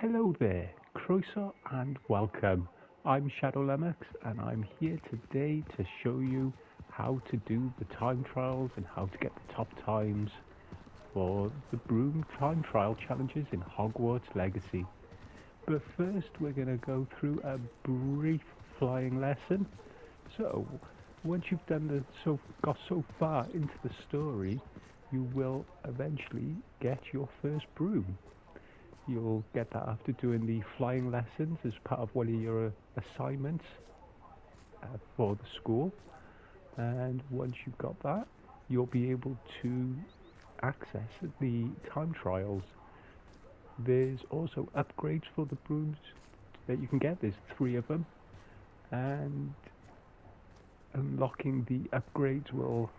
Hello there, Croeso and welcome. I'm Shadow Lumox and I'm here today to show you how to do the time trials and how to get the top times for the Broom time trial challenges in Hogwarts Legacy. But first we're going to go through a brief flying lesson. So once you've done the so got so far into the story, you will eventually get your first broom. You'll get that after doing the flying lessons as part of one of your assignments uh, for the school. And once you've got that, you'll be able to access the time trials. There's also upgrades for the brooms that you can get. There's three of them. And unlocking the upgrades will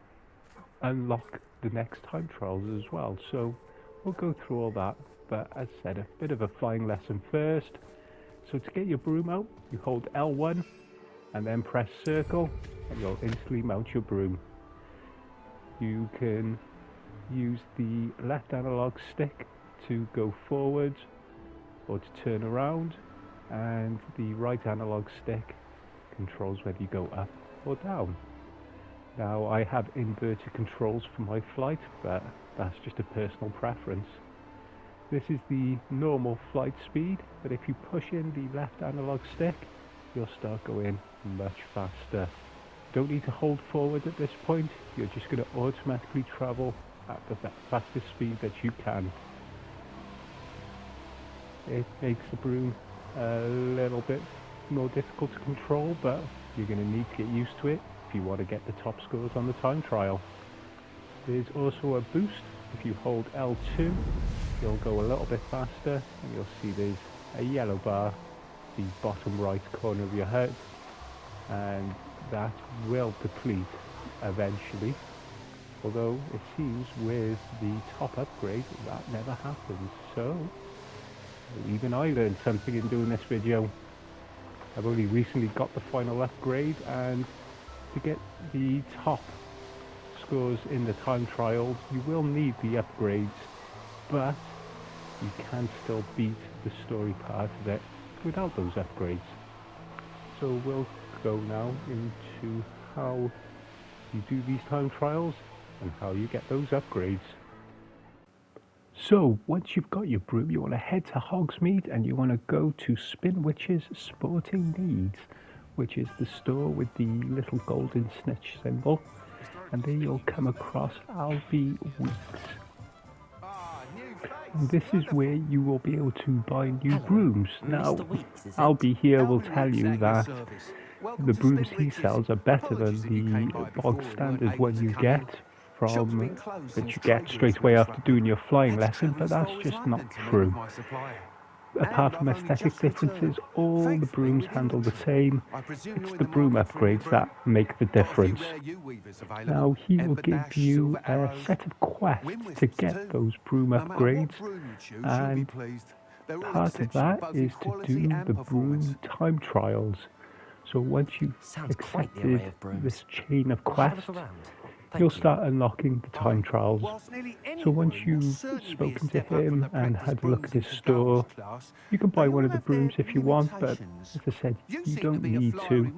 unlock the next time trials as well. So we'll go through all that but as I said, a bit of a flying lesson first. So to get your broom out, you hold L1 and then press circle and you'll instantly mount your broom. You can use the left analog stick to go forward or to turn around and the right analog stick controls whether you go up or down. Now I have inverted controls for my flight but that's just a personal preference. This is the normal flight speed, but if you push in the left analog stick, you'll start going much faster. Don't need to hold forward at this point, you're just going to automatically travel at the fastest speed that you can. It makes the broom a little bit more difficult to control, but you're going to need to get used to it if you want to get the top scores on the time trial. There's also a boost if you hold L2 you'll go a little bit faster and you'll see there's a yellow bar the bottom right corner of your head and that will deplete eventually although it seems with the top upgrade that never happens. So even I learned something in doing this video. I've only recently got the final upgrade and to get the top scores in the time trials you will need the upgrades but you can still beat the story part of it without those upgrades. So we'll go now into how you do these time trials and how you get those upgrades. So once you've got your broom, you want to head to Hogsmeade and you want to go to Spinwitch's Sporting Needs, which is the store with the little golden snitch symbol. And there you'll come across Albie Weekes this is where you will be able to buy new brooms. Now, Albie here will tell you that the brooms he sells are better than the bog standard one you get from that you get straight away after doing your flying lesson, but that's just not true. Apart from aesthetic differences, all the brooms handle the same. It's the broom upgrades that make the difference. Now he will give you a set of quests to get those broom upgrades. and part of that is to do the broom time trials. So once you've accepted this chain of quests, you'll start unlocking the time trials. So once you've spoken to him and had a look at his store, you can buy one of the brooms if you want, but as I said, you don't need to.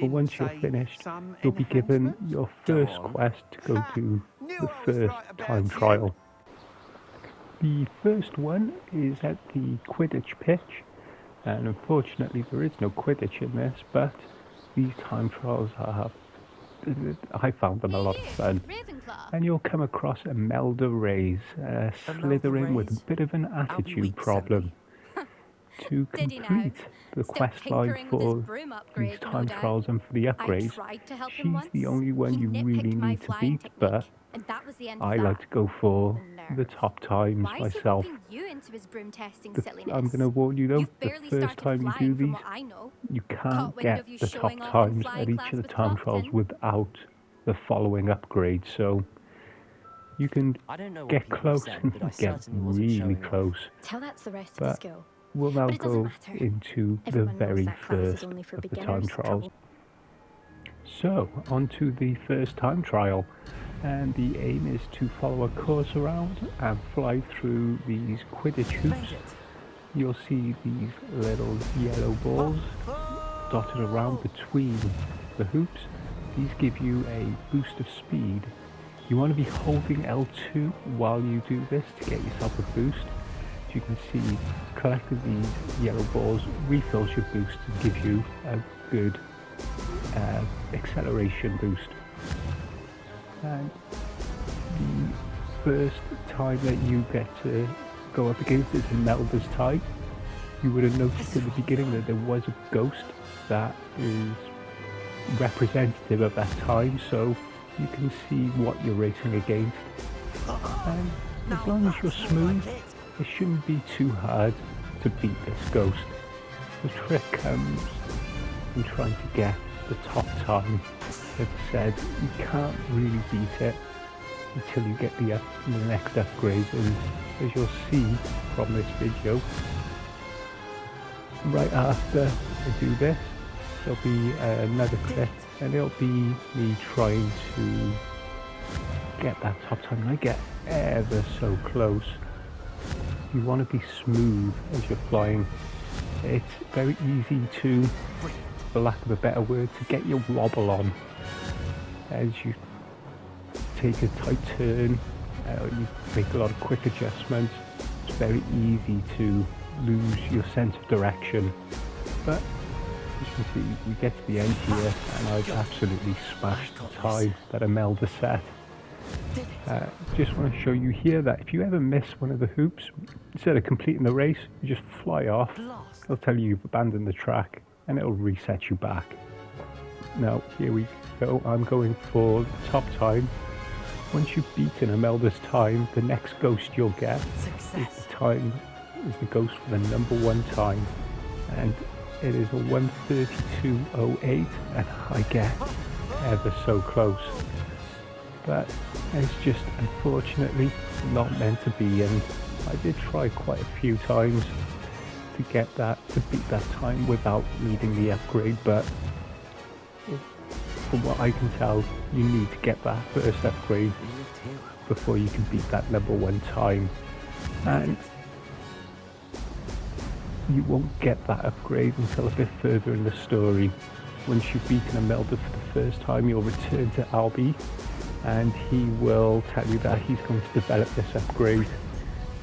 But once you're finished, you'll be given your first quest to go to the first time trial. The first one is at the Quidditch pitch, and unfortunately there is no Quidditch in this, but these time trials are I found them a lot of fun. And you'll come across Imelda Reyes, uh, Slytherin with a bit of an attitude problem. to complete the quest line for these time trials and for the upgrades, she's the only one you really need to beat, but I like to go for the top times Why myself. The, I'm going to warn you though, the first time you do these, you can't get the top times at each of the time trials without the following upgrades. So you can get close and get really close. Tell that's the rest but of the skill. We'll now go into the very first of the time trials. So, on to the first time trial and the aim is to follow a course around and fly through these Quidditch hoops you'll see these little yellow balls dotted around between the hoops. These give you a boost of speed. You want to be holding L2 while you do this to get yourself a boost. As you can see, collecting these yellow balls refills your boost and gives you a good uh, acceleration boost. And the first time that you get to go up against is Melba's time. You would have noticed in the beginning that there was a ghost that is representative of that time, so you can see what you're racing against. And as long as you're smooth, it shouldn't be too hard to beat this ghost. The trick comes in trying to get the top time. I said, you can't really beat it until you get the, up, the next upgrade and as you'll see from this video right after I do this there'll be another clip and it'll be me trying to get that top time. I get ever so close. You want to be smooth as you're flying. It's very easy to for lack of a better word to get your wobble on as you take a tight turn, uh, you make a lot of quick adjustments. It's very easy to lose your sense of direction. But as you can see, we get to the end here and I've absolutely smashed the time that Imelda set. Uh, just want to show you here that if you ever miss one of the hoops, instead of completing the race, you just fly off. It'll tell you you've abandoned the track and it'll reset you back. Now, here we go. I'm going for the top time once you've beaten Imelda's time, the next ghost you'll get Success. is the time is the ghost for the number one time. And it is a 132.08 and I get ever so close. But it's just unfortunately not meant to be and I did try quite a few times get that, to beat that time without needing the upgrade but from what I can tell, you need to get that first upgrade before you can beat that number one time. And you won't get that upgrade until a bit further in the story. Once you've beaten Imelda for the first time, you'll return to Albie and he will tell you that he's going to develop this upgrade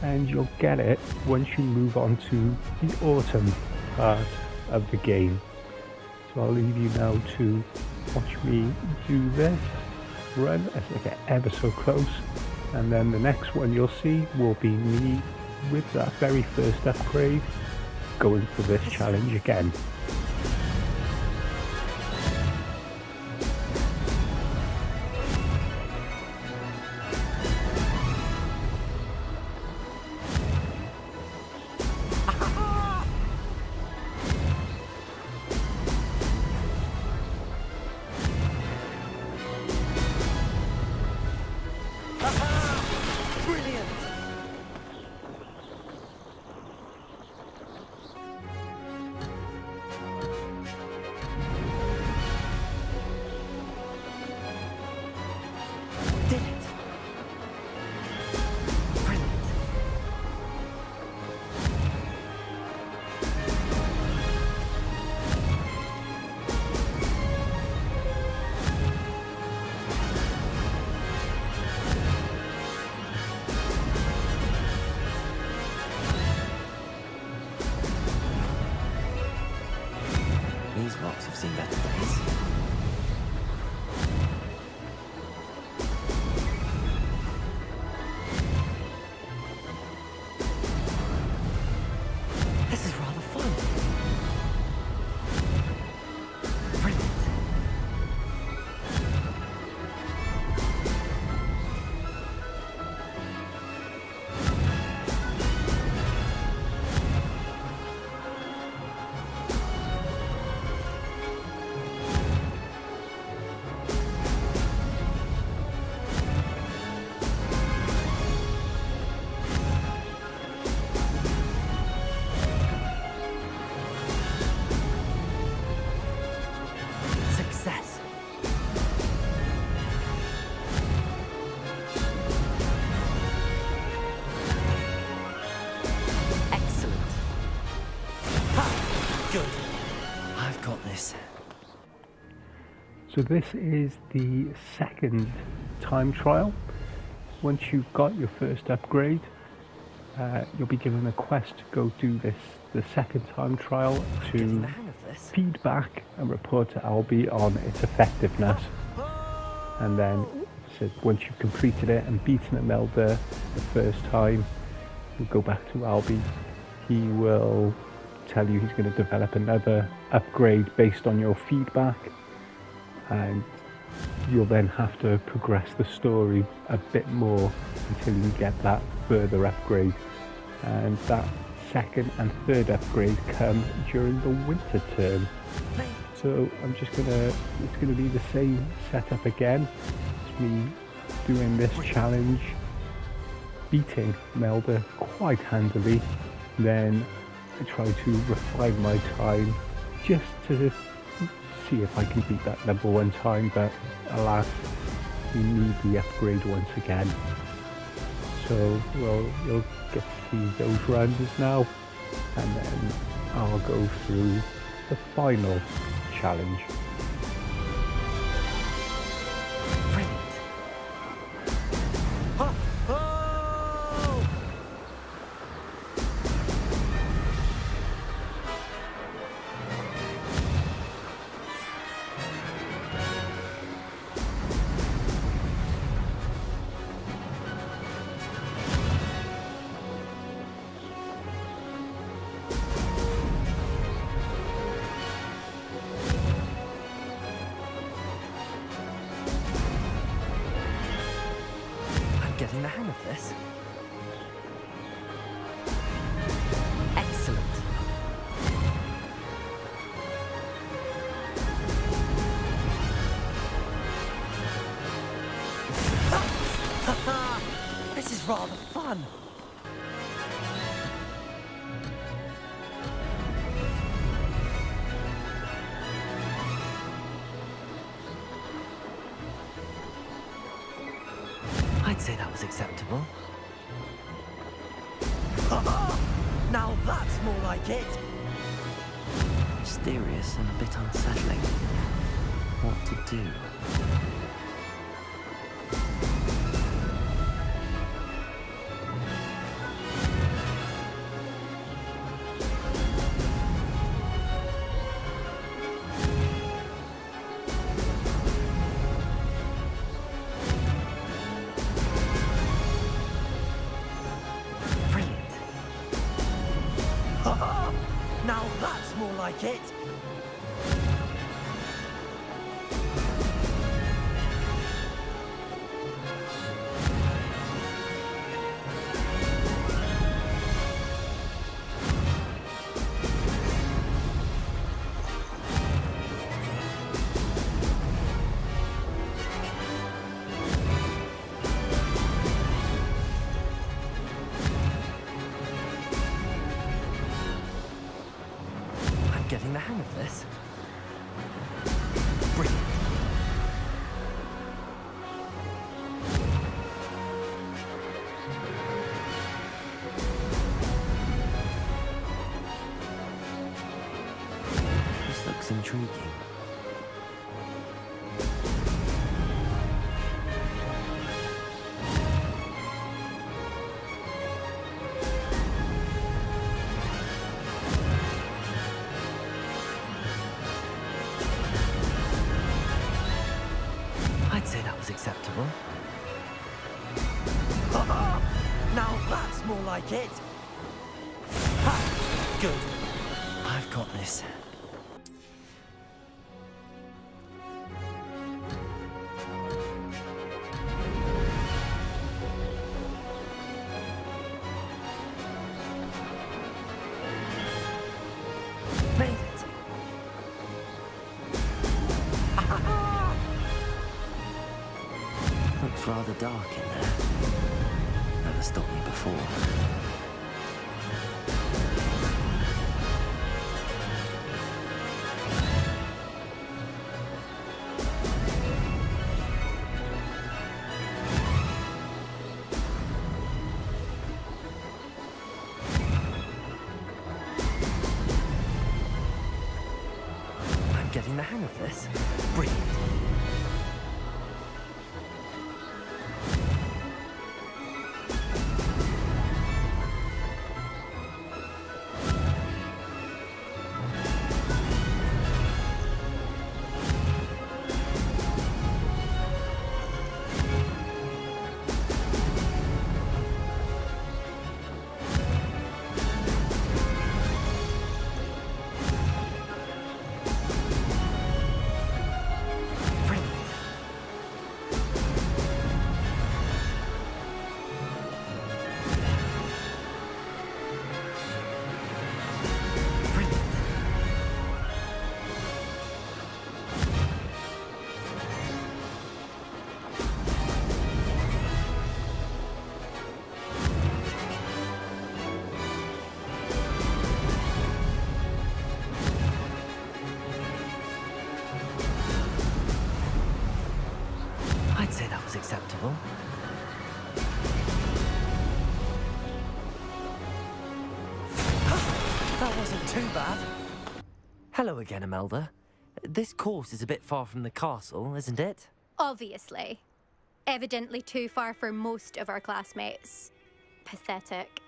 and you'll get it once you move on to the autumn part of the game. So I'll leave you now to watch me do this run as I get ever so close and then the next one you'll see will be me with that very first upgrade going for this challenge again. So this is the second time trial. Once you've got your first upgrade, uh, you'll be given a quest to go do this the second time trial to feedback and report to Albie on its effectiveness. And then so once you've completed it and beaten Imelda the first time, you'll go back to Albie. He will tell you he's going to develop another upgrade based on your feedback and you'll then have to progress the story a bit more until you get that further upgrade. And that second and third upgrade come during the winter term. So I'm just gonna it's gonna be the same setup again. It's me doing this challenge beating Melda quite handily then I try to refine my time just to see if I can beat that number one time, but alas, we need the upgrade once again. So, well, you'll get to see those runs now, and then I'll go through the final challenge. I'd say that was acceptable. now that's more like it! Mysterious and a bit unsettling. What to do? 正确一 rather dark in there. Never stopped me before. Too bad. Hello again, Imelda. This course is a bit far from the castle, isn't it? Obviously. Evidently too far for most of our classmates. Pathetic.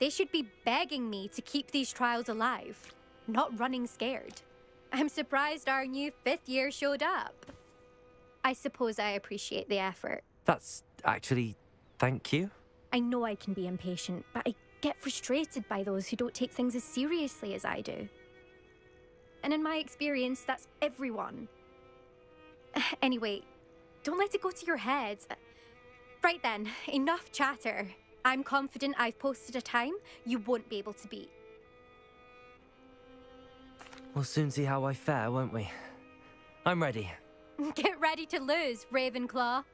They should be begging me to keep these trials alive, not running scared. I'm surprised our new fifth year showed up. I suppose I appreciate the effort. That's actually thank you. I know I can be impatient, but I get frustrated by those who don't take things as seriously as I do. And in my experience, that's everyone. Anyway, don't let it go to your head. Right then, enough chatter. I'm confident I've posted a time you won't be able to beat. We'll soon see how I fare, won't we? I'm ready. Get ready to lose, Ravenclaw.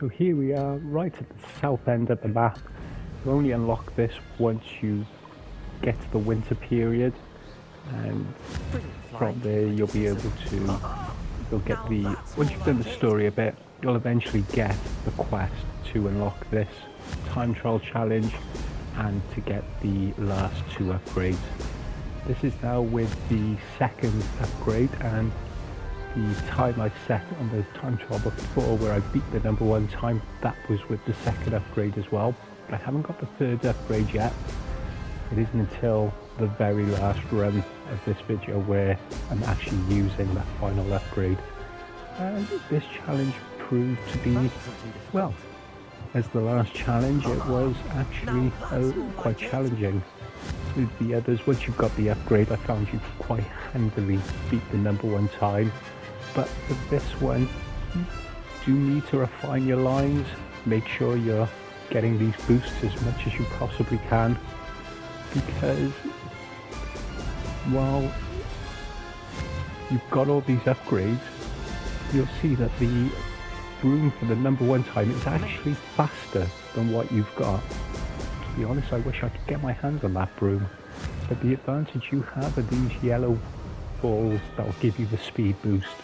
So here we are, right at the south end of the map. You only unlock this once you get to the winter period, and from there you'll be able to, you'll get the, once you've done the story a bit, you'll eventually get the quest to unlock this time trial challenge and to get the last two upgrades. This is now with the second upgrade and the time I set on the time trial before where I beat the number one time, that was with the second upgrade as well. But I haven't got the third upgrade yet. It isn't until the very last run of this video where I'm actually using that final upgrade. And this challenge proved to be, well, as the last challenge it was actually uh, quite challenging with the others. Once you've got the upgrade I found you quite handily beat the number one time but for this one you do need to refine your lines make sure you're getting these boosts as much as you possibly can. Because while you've got all these upgrades you'll see that the broom for the number one time is actually faster than what you've got. To be honest I wish I could get my hands on that broom but the advantage you have are these yellow balls that will give you the speed boost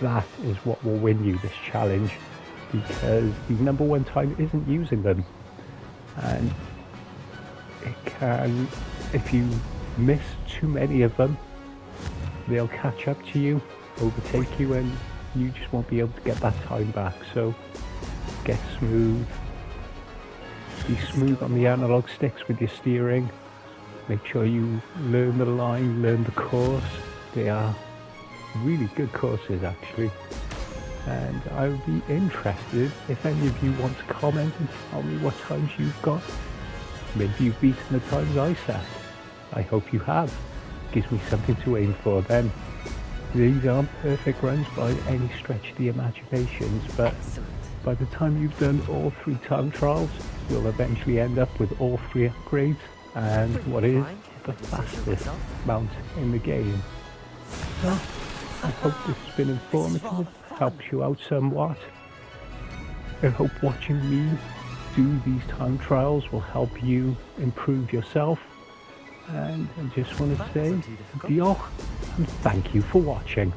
that is what will win you this challenge because the number one time isn't using them. And it can if you miss too many of them they'll catch up to you overtake you and you just won't be able to get that time back. So get smooth. Be smooth on the analog sticks with your steering. Make sure you learn the line learn the course. They are really good courses actually and I would be interested if any of you want to comment and tell me what times you've got. Maybe you've beaten the times I set. I hope you have. Gives me something to aim for then. These aren't perfect runs by any stretch of the imaginations, but Excellent. by the time you've done all three time trials, you'll eventually end up with all three upgrades and what is the fastest mount in the game. I hope this has been informative, helps you out somewhat. I hope watching me do these time trials will help you improve yourself. And I just want to say, diolch and thank you for watching.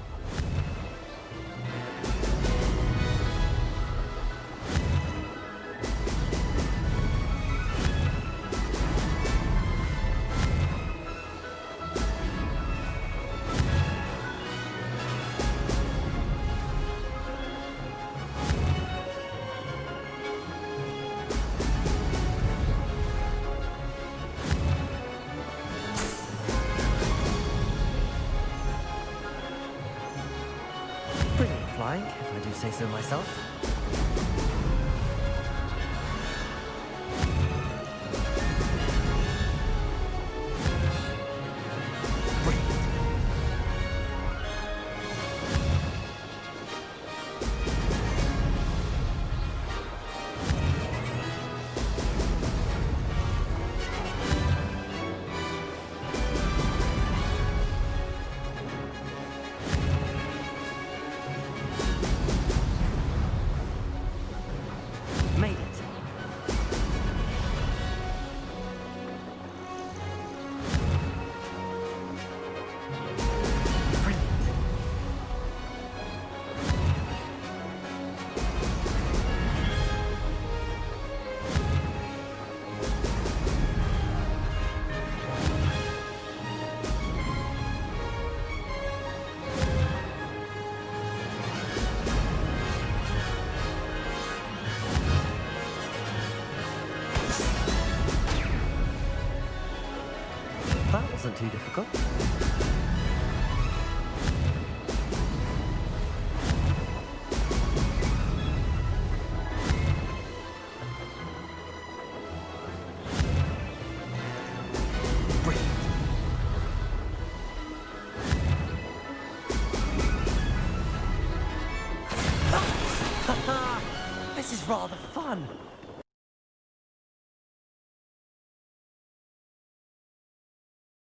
Say so myself. Too difficult. This is rather fun.